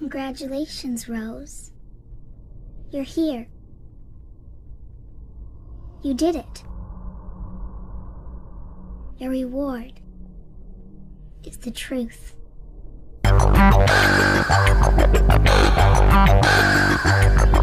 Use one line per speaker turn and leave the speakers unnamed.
Congratulations, Rose. You're here. You did it. Your reward is the truth.